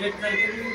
ये करके भी